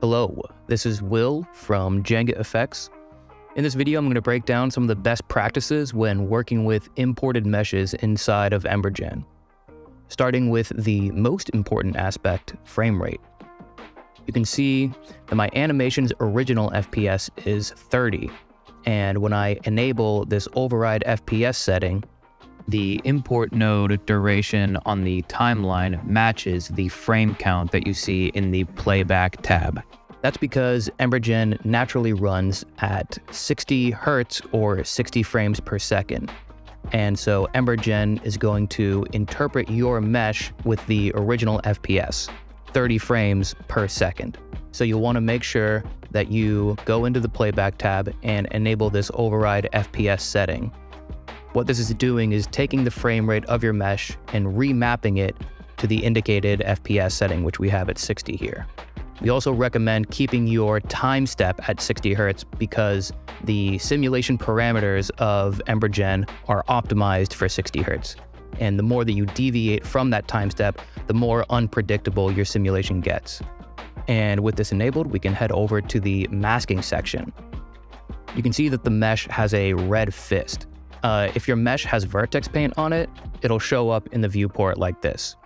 Hello, this is Will from JangaFX. In this video, I'm going to break down some of the best practices when working with imported meshes inside of Embergen. Starting with the most important aspect, frame rate. You can see that my animation's original FPS is 30, and when I enable this override FPS setting, the import node duration on the timeline matches the frame count that you see in the playback tab. That's because Embergen naturally runs at 60 hertz or 60 frames per second. And so Embergen is going to interpret your mesh with the original FPS, 30 frames per second. So you'll want to make sure that you go into the playback tab and enable this override FPS setting. What this is doing is taking the frame rate of your mesh and remapping it to the indicated FPS setting, which we have at 60 here. We also recommend keeping your time step at 60 Hz because the simulation parameters of Embergen are optimized for 60 Hz. And the more that you deviate from that time step, the more unpredictable your simulation gets. And with this enabled, we can head over to the masking section. You can see that the mesh has a red fist. Uh, if your mesh has vertex paint on it, it'll show up in the viewport like this.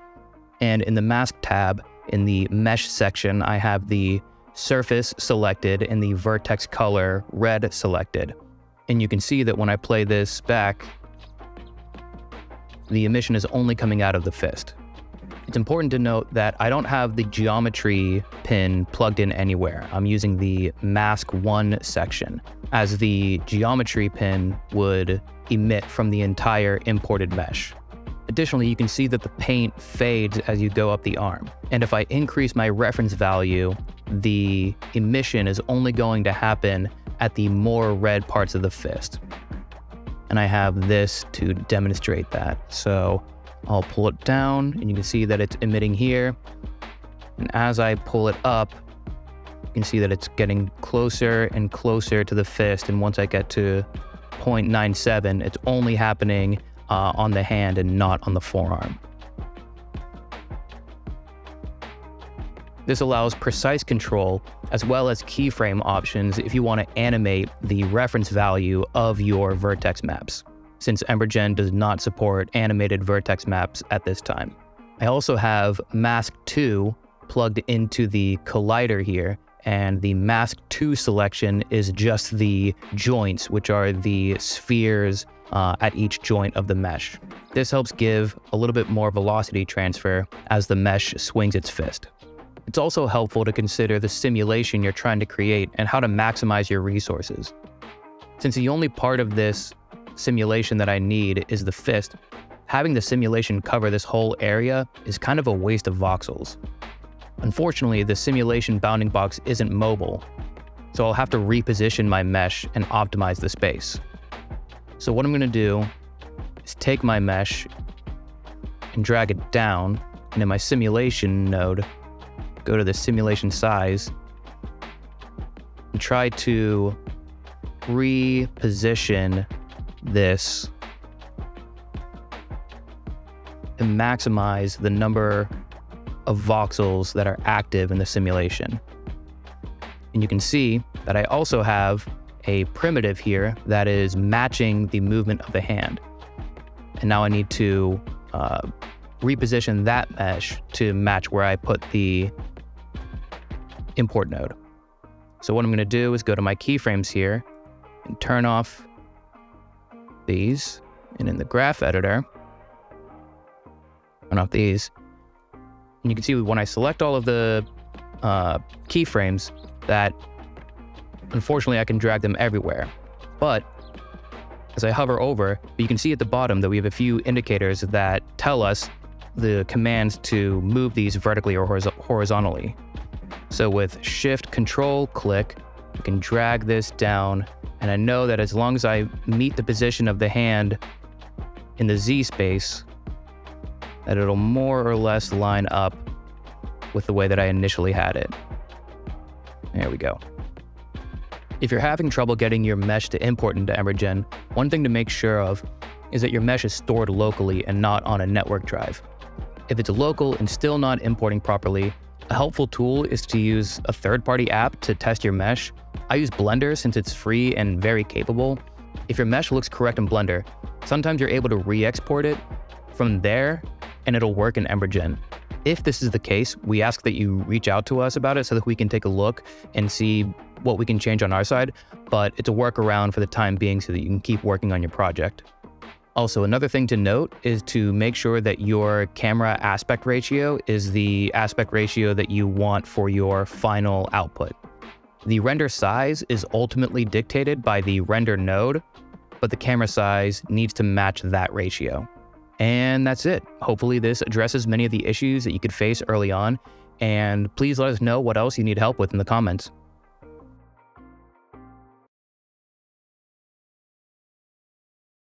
And in the mask tab, in the mesh section, I have the surface selected and the vertex color red selected. And you can see that when I play this back, the emission is only coming out of the fist. It's important to note that I don't have the geometry pin plugged in anywhere. I'm using the mask 1 section, as the geometry pin would emit from the entire imported mesh. Additionally, you can see that the paint fades as you go up the arm. And if I increase my reference value, the emission is only going to happen at the more red parts of the fist. And I have this to demonstrate that. So I'll pull it down and you can see that it's emitting here. And as I pull it up, you can see that it's getting closer and closer to the fist. And once I get to 0.97, it's only happening uh, on the hand and not on the forearm. This allows precise control as well as keyframe options if you want to animate the reference value of your vertex maps since Embergen does not support animated vertex maps at this time. I also have Mask 2 plugged into the collider here, and the Mask 2 selection is just the joints, which are the spheres uh, at each joint of the mesh. This helps give a little bit more velocity transfer as the mesh swings its fist. It's also helpful to consider the simulation you're trying to create and how to maximize your resources. Since the only part of this simulation that I need is the fist, having the simulation cover this whole area is kind of a waste of voxels. Unfortunately, the simulation bounding box isn't mobile, so I'll have to reposition my mesh and optimize the space. So what I'm gonna do is take my mesh and drag it down, and in my simulation node, go to the simulation size, and try to reposition this to maximize the number of voxels that are active in the simulation. And you can see that I also have a primitive here that is matching the movement of the hand. And now I need to uh, reposition that mesh to match where I put the import node. So what I'm gonna do is go to my keyframes here and turn off these, and in the graph editor, turn off these, and you can see when I select all of the uh, keyframes that unfortunately I can drag them everywhere. But as I hover over, you can see at the bottom that we have a few indicators that tell us the commands to move these vertically or horizontally. So with shift control click, we can drag this down and I know that as long as I meet the position of the hand in the Z space, that it'll more or less line up with the way that I initially had it. There we go. If you're having trouble getting your mesh to import into Embergen, one thing to make sure of is that your mesh is stored locally and not on a network drive. If it's local and still not importing properly, A helpful tool is to use a third-party app to test your mesh. I use Blender since it's free and very capable. If your mesh looks correct in Blender, sometimes you're able to re-export it from there and it'll work in Embergen. If this is the case, we ask that you reach out to us about it so that we can take a look and see what we can change on our side, but it's a workaround for the time being so that you can keep working on your project. Also, another thing to note is to make sure that your camera aspect ratio is the aspect ratio that you want for your final output. The render size is ultimately dictated by the render node, but the camera size needs to match that ratio. And that's it. Hopefully this addresses many of the issues that you could face early on. And please let us know what else you need help with in the comments.